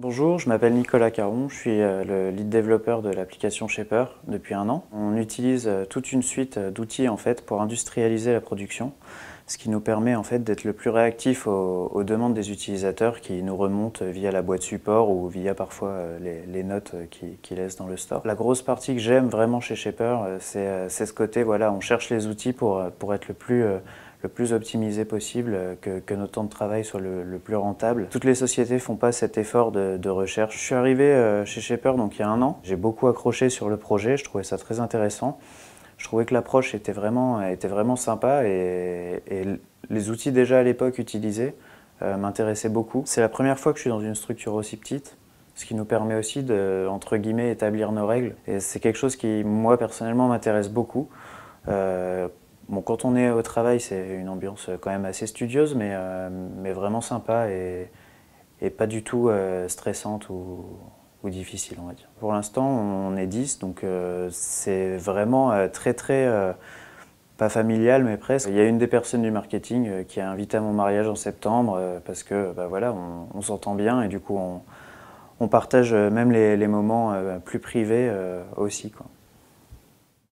Bonjour, je m'appelle Nicolas Caron, je suis euh, le lead développeur de l'application Shaper depuis un an. On utilise euh, toute une suite euh, d'outils en fait pour industrialiser la production, ce qui nous permet en fait d'être le plus réactif aux, demandes des utilisateurs qui nous remontent via la boîte support ou via parfois les, notes qu'ils laissent dans le store. La grosse partie que j'aime vraiment chez Shaper, c'est ce côté, voilà, on cherche les outils pour, pour être le plus le plus optimisé possible, euh, que, que notre temps de travail soit le, plus rentable. Toutes les sociétés font pas cet effort de, recherche. Je suis arrivé euh, chez Shaper donc il y a un an. J'ai beaucoup accroché sur le projet, je trouvais ça très intéressant. Je trouvais que l'approche était vraiment, était vraiment sympa et, les outils déjà à l'époque utilisés euh, m'intéressaient beaucoup. C'est la première fois que je suis dans une structure aussi petite ce qui nous permet aussi de, entre guillemets, établir nos règles. Et c'est quelque chose qui, moi, personnellement, m'intéresse beaucoup. Bon, quand on est au travail, c'est une ambiance quand même assez studieuse, mais, euh, mais vraiment sympa et, et pas du tout euh, stressante ou, difficile, on va dire. Pour l'instant, on est 10, donc euh, c'est vraiment très très, pas familial, mais presque. Il y a une des personnes du marketing qui a invité à mon mariage en septembre parce que bah, voilà, on, on s'entend bien et du coup, on, on partage même les, les moments plus privés aussi. Quoi.